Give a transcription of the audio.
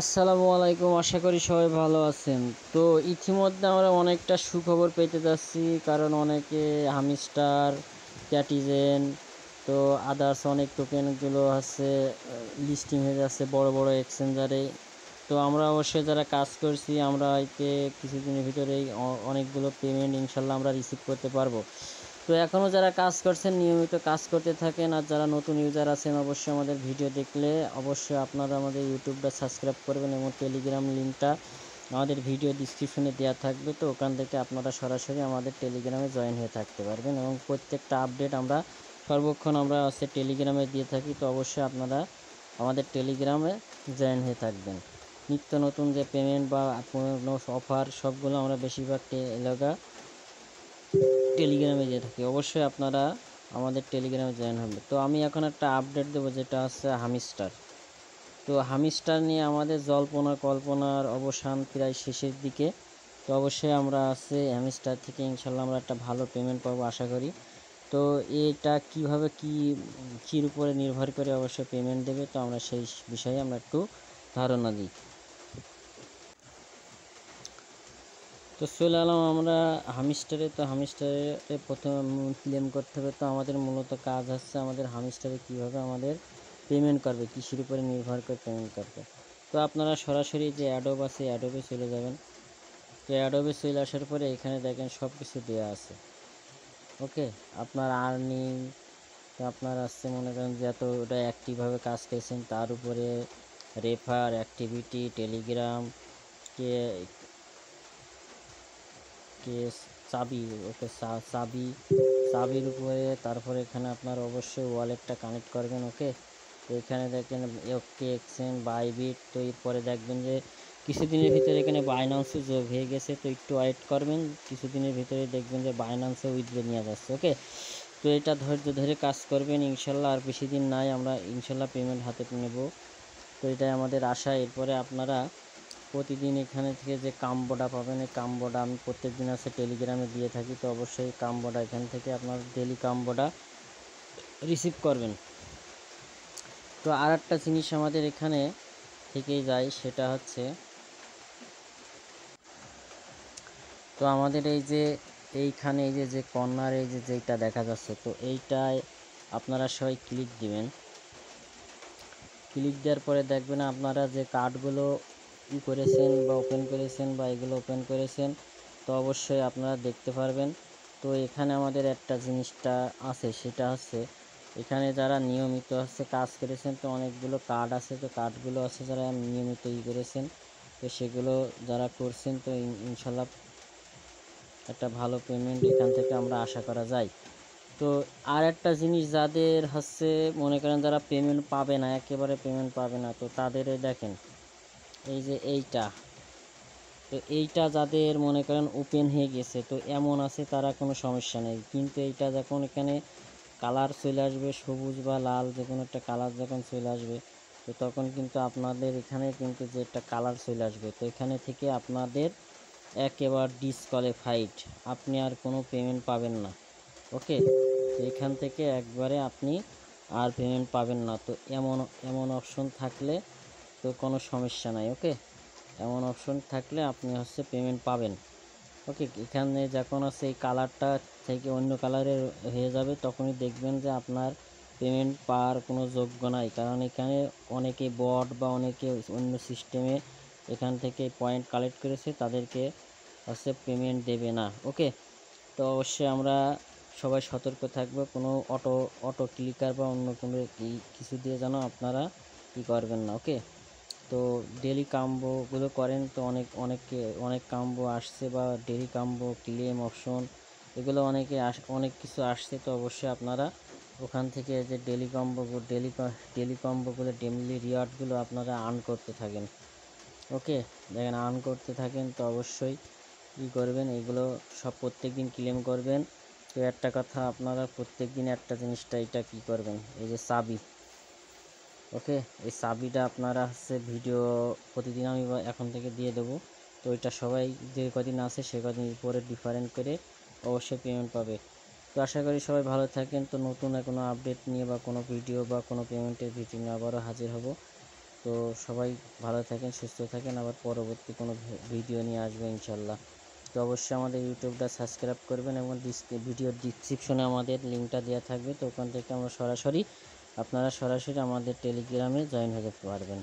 আসসালামু আলাইকুম, আশা করি সবাই ভালো আছেন। তো ইতিমধ্যে আমরা অনেকটা সুখবর পেতে যাচ্ছি, কারণ অনেকে হামিস্টার, ক্যাটিজেন, তো আদার্স অনেক টোকেনগুলো আছে লিস্টিং হয়ে যাচ্ছে বড় বড় এক্সচেঞ্জারে তো আমরা অবশ্যই যারা কাজ করছি, আমরা হয়তো কিছুদিনের ভিতরেই অনেকগুলো পেমেন্ট ইনশাল্লাহ আমরা রিসিভ করতে পারব। তো এখনও যারা কাজ করছেন, নিয়মিত কাজ করতে থাকেন আর যারা নতুন ইউজার আছেন, অবশ্যই আমাদের ভিডিও দেখলে অবশ্যই আপনারা আমাদের ইউটিউবটা সাবস্ক্রাইব করবেন এবং টেলিগ্রাম লিঙ্কটা আমাদের ভিডিও ডিসক্রিপশনে দেওয়া থাকবে। তো ওখান থেকে আপনারা সরাসরি আমাদের টেলিগ্রামে জয়েন হয়ে থাকতে পারবেন এবং প্রত্যেকটা আপডেট আমরা সর্বক্ষণ আমরা হচ্ছে টেলিগ্রামে দিয়ে থাকি। তো অবশ্যই আপনারা আমাদের টেলিগ্রামে জয়েন হয়ে থাকবেন। নিত্য নতুন যে পেমেন্ট বা কোনো অফার সবগুলো আমরা বেশিরভাগ এলাকা টেলিগ্রামে দিয়ে থাকি। অবশ্যই আপনারা আমাদের টেলিগ্রামে জয়েন হবে তো আমি এখন একটা আপডেট দেবো যেটা হচ্ছে হামিস্টার। তো হামিস্টার নিয়ে আমাদের জল্পনা কল্পনার অবসান প্রায় শেষের দিকে। তো অবশ্যই আমরা আছে হামিস্টার থেকে, ইনশাল্লাহ আমরা একটা ভালো পেমেন্ট পাবো আশা করি। তো এটা কীভাবে কি, কির উপরে নির্ভর করে অবশ্যই পেমেন্ট দেবে, তো আমরা সেই বিষয়ে আমরা একটু ধারণা দিই। তো চলে এলাম আমরা হামিস্টারে। তো হামিস্টারে প্রথমে ক্লেম করতে হবে। তো আমাদের মূলত কাজ হচ্ছে আমাদের হামিস্টারে কীভাবে আমাদের পেমেন্ট করবে, কৃষির উপরে নির্ভর করে পেমেন্ট করবে। তো আপনারা সরাসরি যে অ্যাডোব আছে অ্যাডোবে চলে যাবেন। তো অ্যাডোবে চলে আসার পরে এখানে দেখেন সব কিছু দেওয়া আছে। ওকে? আপনার আর্নিং তো আপনার আসছে মনে করেন যে এত ওটা অ্যাক্টিভভাবে কাজ করেছেন, তার উপরে রেফার অ্যাক্টিভিটি টেলিগ্রাম কে কেস চাবি, ওকে চাবি, চাবির উপরে, তারপরে এখানে আপনার অবশ্যই ওয়ালেটটা কানেক্ট করবেন, ওকে? তো এখানে দেখেন, ওকে এক্সচেঞ্জ বাইবিট তো এরপরে দেখবেন যে কিছুদিনের ভিতরে এখানে বাইনান্সে যোগ হয়ে গেছে, তো একটু ওয়েট করবেন, কিছুদিনের ভিতরে দেখবেন যে বাইনান্সে উইথড্র নিয়ে যাচ্ছে, ওকে? তো এটা ধৈর্য ধরে কাজ করবেন, ইনশাল্লাহ আর বেশি দিন নাই, আমরা ইনশাল্লাহ পেমেন্ট হাতে নেব। তো এটাই আমাদের আশা, এরপরে আপনারা প্রতিদিন এখানে থেকে যে কাম্বোডা পাবেন, এই কাম্বোটা আমি প্রত্যেক দিন আছে টেলিগ্রামে দিয়ে থাকি, তো অবশ্যই কাম্বোটা এখান থেকে আপনার ডেলি কাম্বোডা রিসিভ করবেন। তো আর একটা জিনিস আমাদের এখানে থেকেই যায়, সেটা হচ্ছে তো আমাদের এই যে এইখানে এই যে যে কর্নার, এই যে যেটা দেখা যাচ্ছে, তো এইটায় আপনারা সবাই ক্লিক দিবেন। ক্লিক দেওয়ার পরে দেখবেন আপনারা যে কার্ডগুলো ই করেছেন বা ওপেন করেছেন বা এগুলো ওপেন করেছেন, তো অবশ্যই আপনারা দেখতে পারবেন। তো এখানে আমাদের একটা জিনিসটা আছে, সেটা হচ্ছে এখানে যারা নিয়মিত হচ্ছে কাজ করেছেন, তো অনেকগুলো কার্ড আছে, তো কার্ডগুলো আছে যারা নিয়মিত ই করেছেন, তো সেগুলো যারা করছেন, তো ইনশাল্লাহ একটা ভালো পেমেন্ট এখান থেকে আমরা আশা করা যায়। তো আর একটা জিনিস যাদের হচ্ছে, মনে করেন যারা পেমেন্ট পাবে না, একেবারে পেমেন্ট পাবে না, তো তাদের দেখেন এই যে এইটা। তো এইটা যাদের মনে করেন ওপেন হয়ে গেছে, তো এমন আছে তারা কোনো সমস্যা নেই। কিন্তু এইটা যখন এখানে কালার চলে আসবে, সবুজ বা লাল যে কোনো একটা কালার যখন চলে আসবে, তো তখন কিন্তু আপনাদের এখানে কিন্তু যে একটা কালার চলে আসবে, তো এখানে থেকে আপনাদের একেবারে ডিসকোয়ালিফাইড আপনি আর কোনো পেমেন্ট পাবেন না। ওকে তো এখান থেকে একবারে আপনি আর পেমেন্ট পাবেন না। তো এমন এমন অপশন থাকলে তো কোনো সমস্যা নাই, ওকে? এমন অপশন থাকলে আপনি হচ্ছে পেমেন্ট পাবেন। ওকে, এখানে যখন হচ্ছে এই কালারটা থেকে অন্য কালারের হয়ে যাবে, তখনই দেখবেন যে আপনার পেমেন্ট পাওয়ার কোনো যোগ্য নাই। কারণ এখানে অনেকে বট বা অনেকে অন্য সিস্টেমে এখান থেকে পয়েন্ট কালেক্ট করেছে, তাদেরকে হচ্ছে পেমেন্ট দেবে না, ওকে? তো অবশ্যই আমরা সবাই সতর্ক থাকব, কোনো অটো অটো ক্লিকার বা অন্য কোনো কিছু দিয়ে যেন আপনারা ই করবেন না, ওকে? তো ডেলি কাম্বোগুলো করেন তো অনেক অনেকে অনেক কাম্বো আসছে বা ডেলি কাম্বো, ক্লেম অপশন এগুলো অনেকে আস, অনেক কিছু আসছে তো অবশ্যই আপনারা ওখান থেকে যে ডেলি কম্বো ডেলি ডেলি কম্বোগুলো ডেলি রিওয়ার্ডগুলো আপনারা আর্ন করতে থাকেন। ওকে? দেখেন আর্ন করতে থাকেন তো অবশ্যই কী করবেন? এগুলো সব প্রত্যেক দিন ক্লেম করবেন। তো একটা কথা আপনারা প্রত্যেক দিন একটা জিনিসটা এটা কী করবেন? এই যে চাবি। ওকে, এই চাবিটা আপনারা হচ্ছে ভিডিও প্রতিদিন আমি এখন থেকে দিয়ে দেবো। তো এটা সবাই যে কদিন আছে সে কদিন উপরে ডিফারেন্ট করে অবশ্যই পেমেন্ট পাবে। তো আশা করি সবাই ভালো থাকেন। তো নতুন কোনো আপডেট নিয়ে বা কোনো ভিডিও বা কোনো পেমেন্টের ভিডিও নিয়ে আবারও হাজির হব। তো সবাই ভালো থাকেন, সুস্থ থাকেন। আবার পরবর্তী কোনো ভিডিও নিয়ে আসব ইনশাল্লাহ তো অবশ্যই আমাদের ইউটিউবটা সাবস্ক্রাইব করবেন এবং ভিডিওর ডিসক্রিপশনে আমাদের লিঙ্কটা দেওয়া থাকবে। তো ওখান থেকে আমরা সরাসরি আপনারা সরাসরি আমাদের টেলিগ্রামে জয়েন হতে পারবেন।